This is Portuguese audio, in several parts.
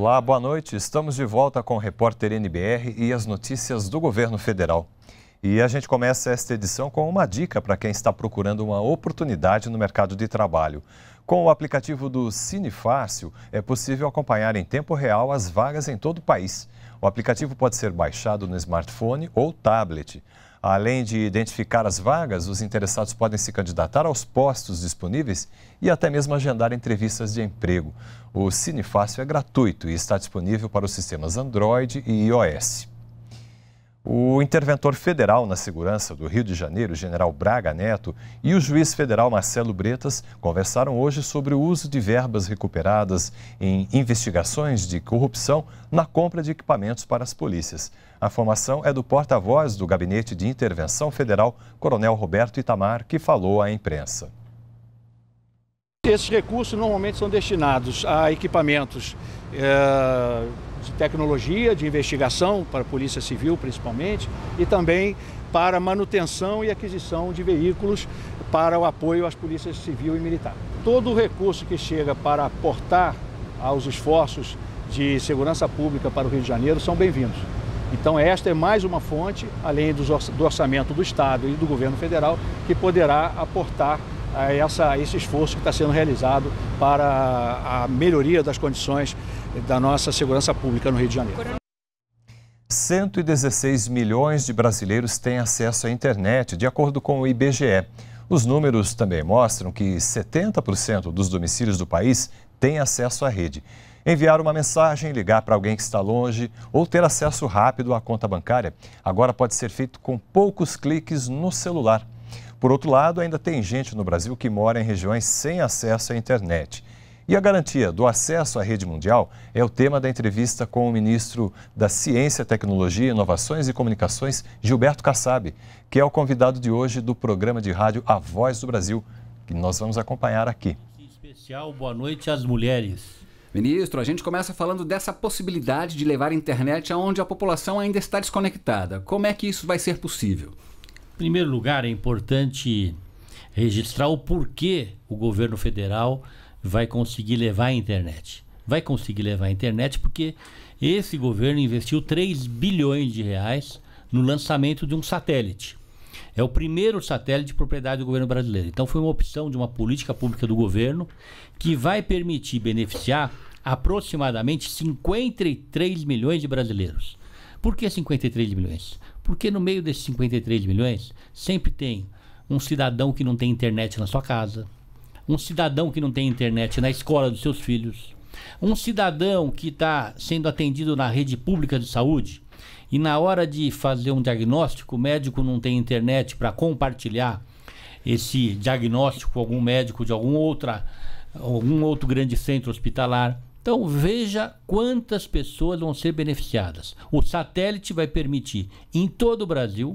Olá, boa noite. Estamos de volta com o repórter NBR e as notícias do governo federal. E a gente começa esta edição com uma dica para quem está procurando uma oportunidade no mercado de trabalho. Com o aplicativo do Cine Fácil, é possível acompanhar em tempo real as vagas em todo o país. O aplicativo pode ser baixado no smartphone ou tablet. Além de identificar as vagas, os interessados podem se candidatar aos postos disponíveis e até mesmo agendar entrevistas de emprego. O Cinefácil é gratuito e está disponível para os sistemas Android e iOS. O interventor federal na segurança do Rio de Janeiro, general Braga Neto, e o juiz federal Marcelo Bretas conversaram hoje sobre o uso de verbas recuperadas em investigações de corrupção na compra de equipamentos para as polícias. A formação é do porta-voz do Gabinete de Intervenção Federal, Coronel Roberto Itamar, que falou à imprensa. Esses recursos normalmente são destinados a equipamentos é, de tecnologia, de investigação, para a Polícia Civil principalmente, e também para manutenção e aquisição de veículos para o apoio às polícias civil e militar. Todo o recurso que chega para aportar aos esforços de segurança pública para o Rio de Janeiro são bem-vindos. Então, esta é mais uma fonte, além do orçamento do Estado e do governo federal, que poderá aportar a essa, esse esforço que está sendo realizado para a melhoria das condições da nossa segurança pública no Rio de Janeiro. 116 milhões de brasileiros têm acesso à internet, de acordo com o IBGE. Os números também mostram que 70% dos domicílios do país têm acesso à rede. Enviar uma mensagem, ligar para alguém que está longe ou ter acesso rápido à conta bancária agora pode ser feito com poucos cliques no celular. Por outro lado, ainda tem gente no Brasil que mora em regiões sem acesso à internet. E a garantia do acesso à rede mundial é o tema da entrevista com o ministro da Ciência, Tecnologia, Inovações e Comunicações, Gilberto Kassab, que é o convidado de hoje do programa de rádio A Voz do Brasil, que nós vamos acompanhar aqui. Em especial, boa noite às mulheres. Ministro, a gente começa falando dessa possibilidade de levar a internet aonde a população ainda está desconectada. Como é que isso vai ser possível? Em primeiro lugar, é importante registrar o porquê o governo federal vai conseguir levar a internet. Vai conseguir levar a internet porque esse governo investiu 3 bilhões de reais no lançamento de um satélite. É o primeiro satélite de propriedade do governo brasileiro. Então foi uma opção de uma política pública do governo que vai permitir beneficiar aproximadamente 53 milhões de brasileiros. Por que 53 milhões? Porque no meio desses 53 milhões, sempre tem um cidadão que não tem internet na sua casa, um cidadão que não tem internet na escola dos seus filhos, um cidadão que está sendo atendido na rede pública de saúde e na hora de fazer um diagnóstico, o médico não tem internet para compartilhar esse diagnóstico com algum médico de algum, outra, algum outro grande centro hospitalar. Então veja quantas pessoas vão ser beneficiadas. O satélite vai permitir em todo o Brasil,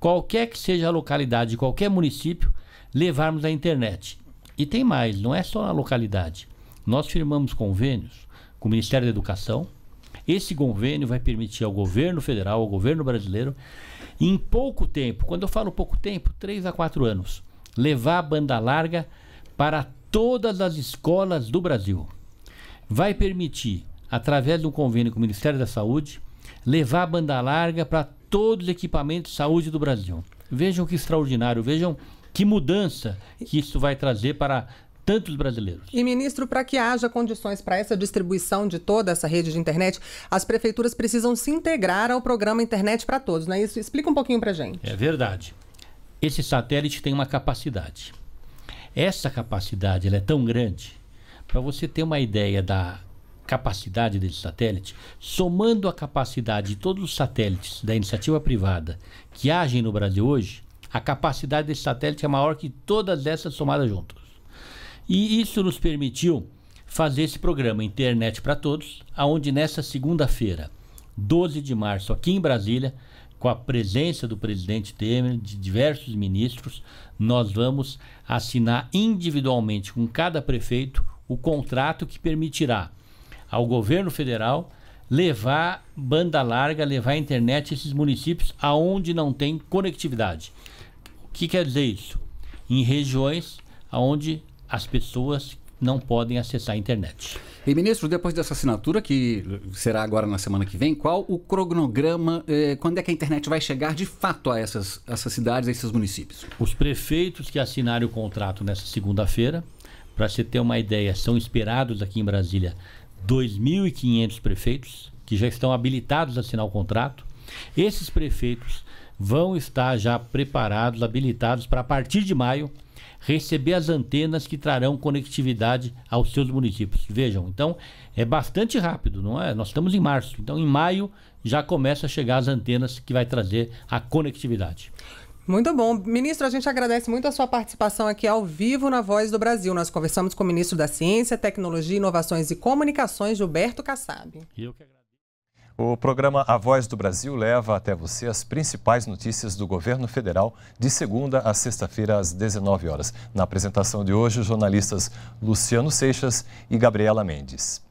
qualquer que seja a localidade, qualquer município, levarmos a internet. E tem mais, não é só na localidade. Nós firmamos convênios com o Ministério da Educação. Esse convênio vai permitir ao governo federal, ao governo brasileiro, em pouco tempo, quando eu falo pouco tempo, 3 a 4 anos, levar a banda larga para todas as escolas do Brasil vai permitir, através de um convênio com o Ministério da Saúde, levar a banda larga para todos os equipamentos de saúde do Brasil. Vejam que extraordinário, vejam que mudança que isso vai trazer para tantos brasileiros. E, ministro, para que haja condições para essa distribuição de toda essa rede de internet, as prefeituras precisam se integrar ao programa Internet para Todos, não é isso? Explica um pouquinho para gente. É verdade. Esse satélite tem uma capacidade. Essa capacidade é tão grande para você ter uma ideia da capacidade desse satélite, somando a capacidade de todos os satélites da iniciativa privada que agem no Brasil hoje, a capacidade desse satélite é maior que todas essas somadas juntas. E isso nos permitiu fazer esse programa Internet para Todos, aonde nessa segunda-feira, 12 de março, aqui em Brasília, com a presença do presidente Temer, de diversos ministros, nós vamos assinar individualmente com cada prefeito o contrato que permitirá ao governo federal levar banda larga, levar internet a esses municípios aonde não tem conectividade. O que quer dizer isso? Em regiões onde as pessoas não podem acessar a internet. E, ministro, depois dessa assinatura, que será agora na semana que vem, qual o cronograma, eh, quando é que a internet vai chegar de fato a essas, essas cidades, a esses municípios? Os prefeitos que assinaram o contrato nessa segunda-feira, para você ter uma ideia, são esperados aqui em Brasília 2.500 prefeitos que já estão habilitados a assinar o contrato. Esses prefeitos vão estar já preparados, habilitados para a partir de maio receber as antenas que trarão conectividade aos seus municípios. Vejam, então é bastante rápido, não é? Nós estamos em março, então em maio já começa a chegar as antenas que vai trazer a conectividade. Muito bom. Ministro, a gente agradece muito a sua participação aqui ao vivo na Voz do Brasil. Nós conversamos com o ministro da Ciência, Tecnologia, Inovações e Comunicações, Gilberto Kassab. Eu que agradeço. O programa A Voz do Brasil leva até você as principais notícias do governo federal de segunda a sexta-feira às 19 horas. Na apresentação de hoje, os jornalistas Luciano Seixas e Gabriela Mendes.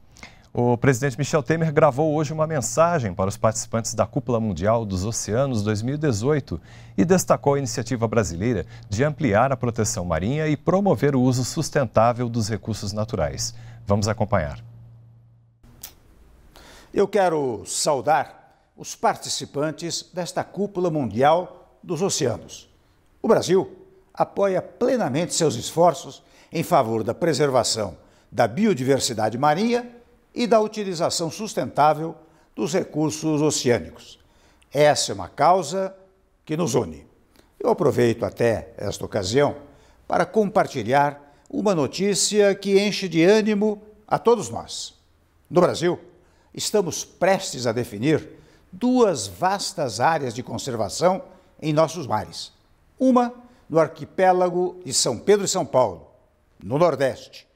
O presidente Michel Temer gravou hoje uma mensagem para os participantes da Cúpula Mundial dos Oceanos 2018 e destacou a iniciativa brasileira de ampliar a proteção marinha e promover o uso sustentável dos recursos naturais. Vamos acompanhar. Eu quero saudar os participantes desta Cúpula Mundial dos Oceanos. O Brasil apoia plenamente seus esforços em favor da preservação da biodiversidade marinha e da utilização sustentável dos recursos oceânicos. Essa é uma causa que nos une. Eu aproveito até esta ocasião para compartilhar uma notícia que enche de ânimo a todos nós. No Brasil, estamos prestes a definir duas vastas áreas de conservação em nossos mares. Uma no arquipélago de São Pedro e São Paulo, no Nordeste.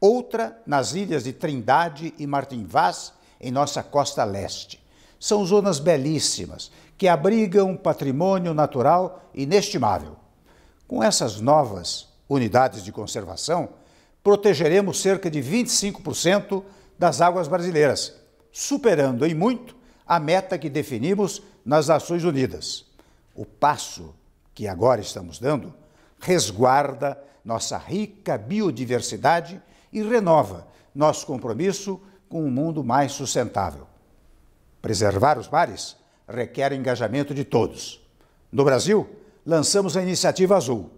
Outra nas ilhas de Trindade e Martim Vaz, em nossa costa leste. São zonas belíssimas que abrigam um patrimônio natural inestimável. Com essas novas unidades de conservação, protegeremos cerca de 25% das águas brasileiras superando em muito a meta que definimos nas Nações Unidas. O passo que agora estamos dando resguarda nossa rica biodiversidade e renova nosso compromisso com um mundo mais sustentável. Preservar os mares requer engajamento de todos. No Brasil, lançamos a Iniciativa Azul.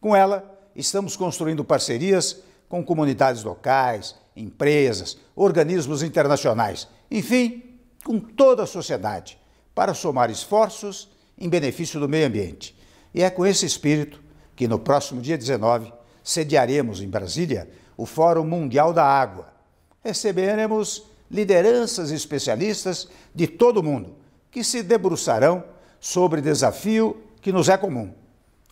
Com ela, estamos construindo parcerias com comunidades locais, empresas, organismos internacionais, enfim, com toda a sociedade, para somar esforços em benefício do meio ambiente. E é com esse espírito que no próximo dia 19 sediaremos em Brasília o Fórum Mundial da Água. Receberemos lideranças especialistas de todo o mundo que se debruçarão sobre desafio que nos é comum: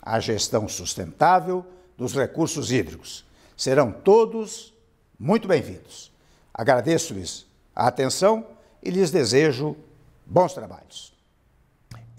a gestão sustentável dos recursos hídricos. Serão todos muito bem-vindos. Agradeço-lhes a atenção e lhes desejo bons trabalhos.